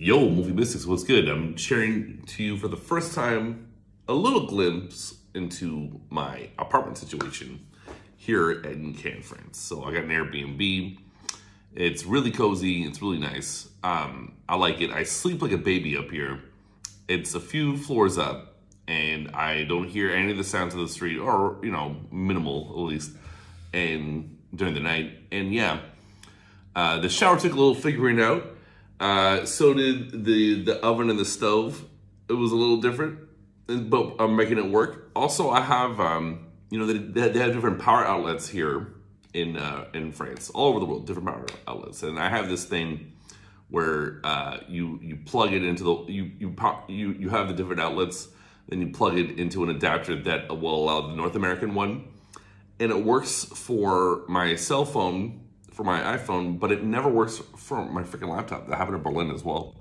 Yo, Movie Mystics, what's good? I'm sharing to you for the first time a little glimpse into my apartment situation here in Cannes, France. So I got an Airbnb. It's really cozy. It's really nice. Um, I like it. I sleep like a baby up here. It's a few floors up, and I don't hear any of the sounds of the street, or you know, minimal at least, and during the night. And yeah, uh, the shower took a little figuring out. Uh, so did the the oven and the stove. It was a little different, but I'm making it work. Also, I have um, you know they, they have different power outlets here in uh, in France, all over the world, different power outlets, and I have this thing where uh, you you plug it into the you you pop, you you have the different outlets, then you plug it into an adapter that will allow the North American one, and it works for my cell phone for my iPhone, but it never works for my freaking laptop. That happened in Berlin as well.